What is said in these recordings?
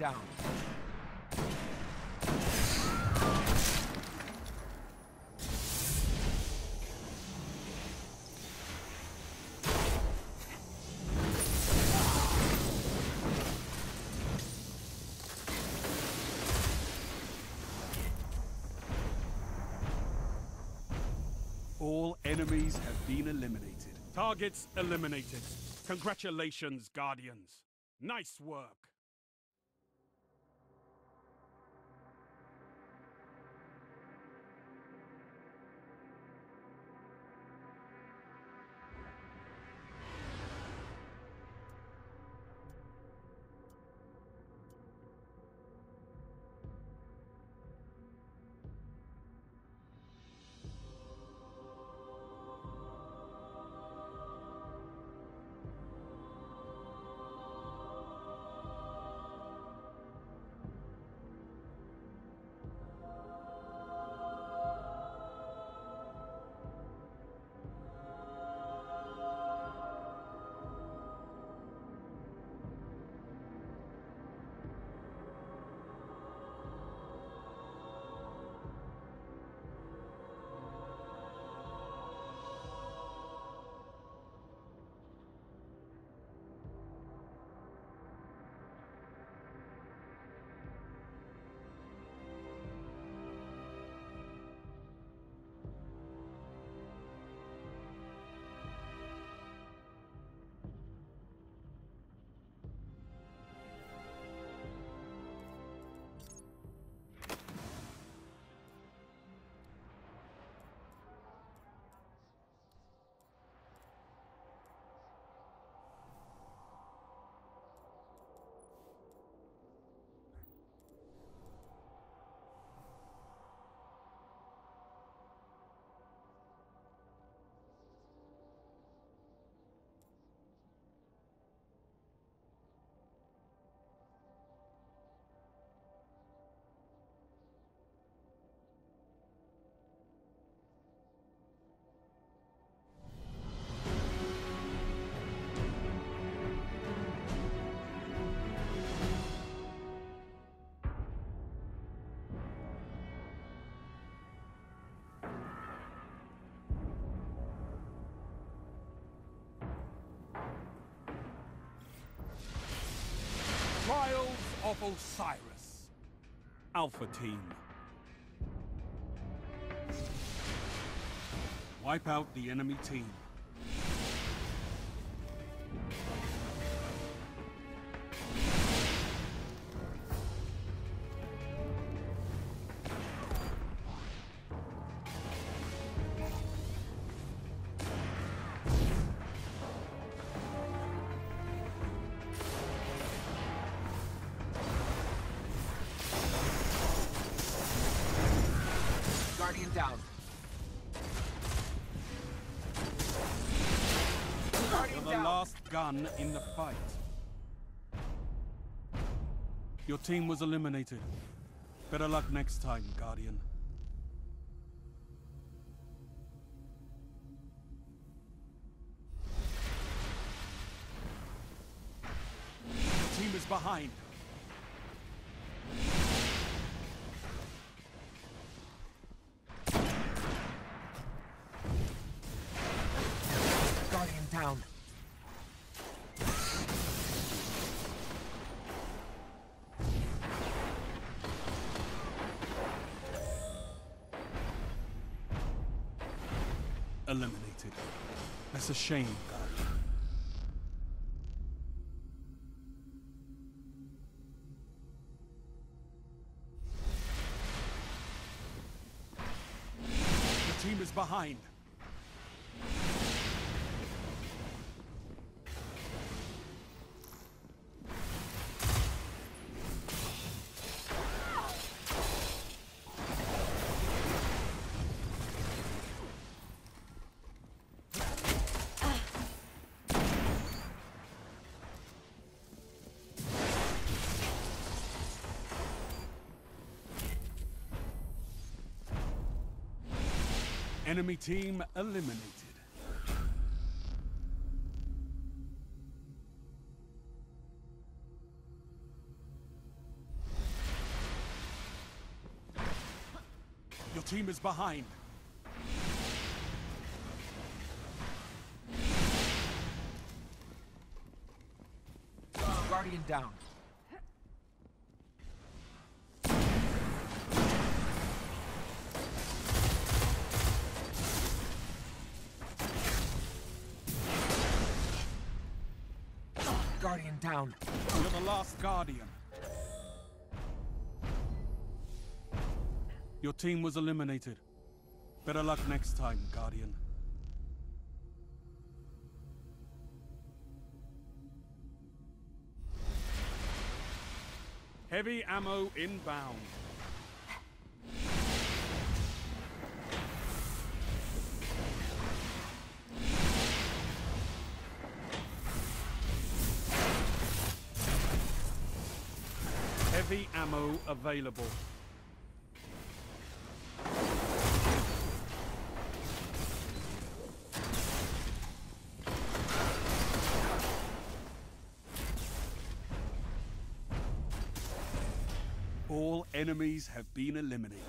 Guardian down. All enemies have been eliminated. Targets eliminated. Congratulations, Guardians. Nice work. Of Osiris. Alpha Team. Wipe out the enemy team. Guardian down. You're Guardian the down. last gun in the fight. Your team was eliminated. Better luck next time, Guardian. Your team is behind. Eliminated. That's a shame. The team is behind. Enemy team eliminated. Your team is behind. Guardian down. Down. You're the last Guardian. Your team was eliminated. Better luck next time, Guardian. Heavy ammo inbound. Heavy ammo available. All enemies have been eliminated.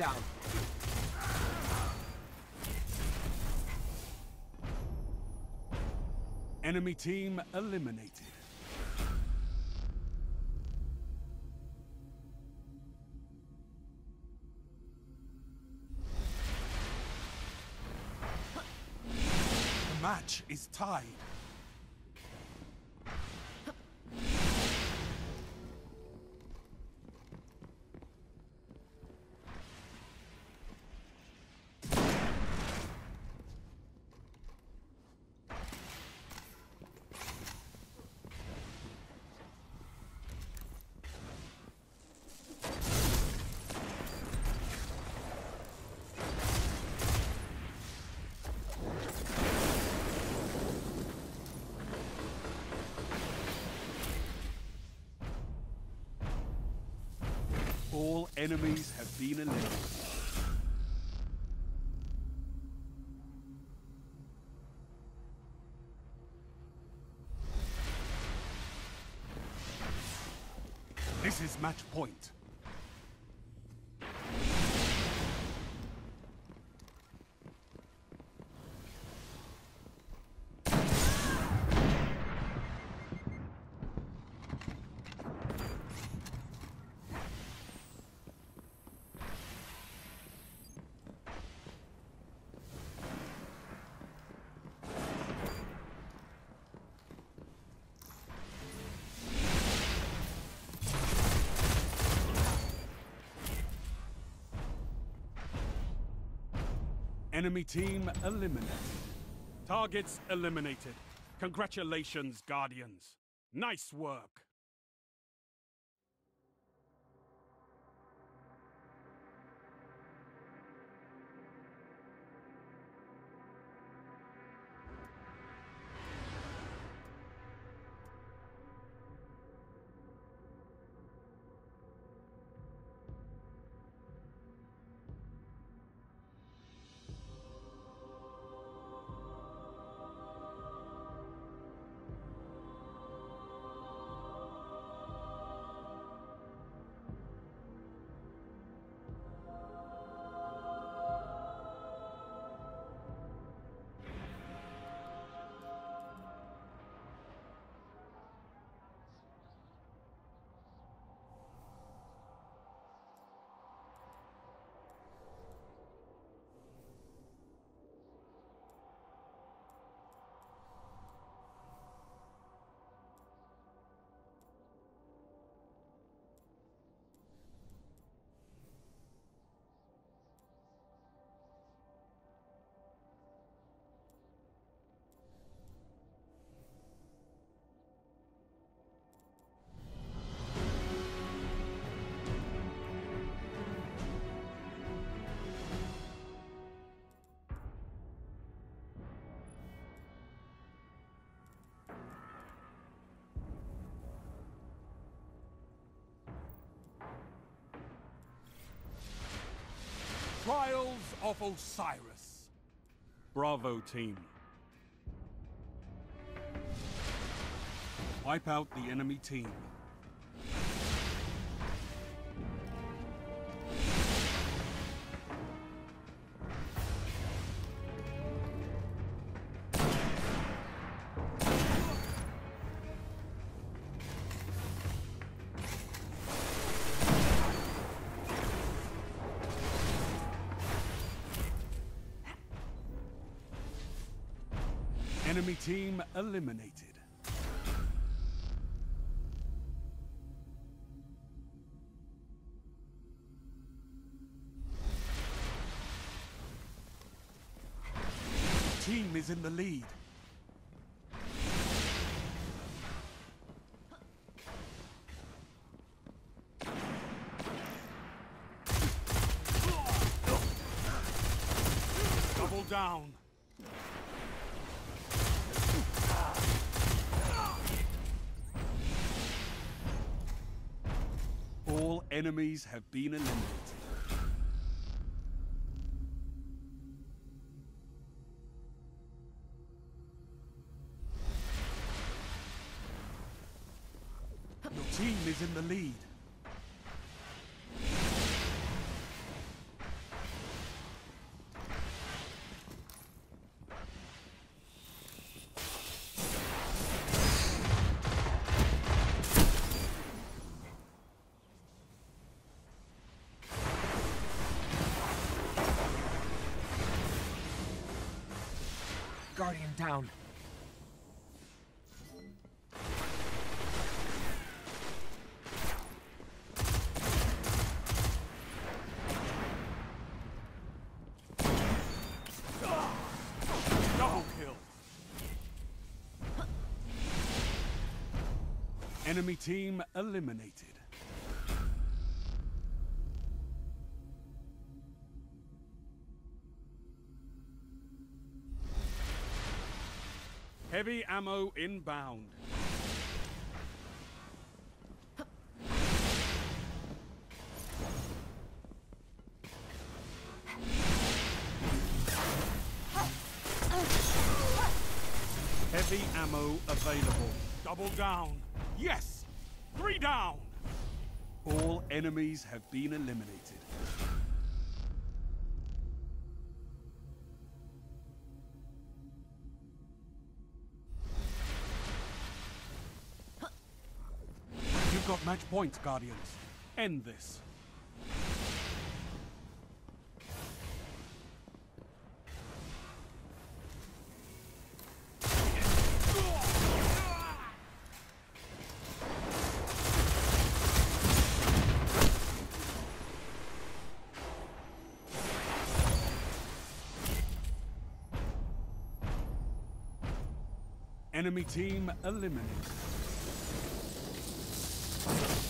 Down. Enemy team eliminated. The match is tied. Enemies have been eliminated. This is match point. Enemy team eliminated. Targets eliminated. Congratulations, Guardians. Nice work. Of Osiris. Bravo, team. Wipe out the enemy team. Enemy team eliminated. Team is in the lead. Double down. All enemies have been eliminated. Guardian down. Enemy team eliminated. Heavy ammo inbound. Heavy ammo available. Double down. Yes! Three down! All enemies have been eliminated. You've got match points, Guardians. End this. Enemy team eliminated. Thank you.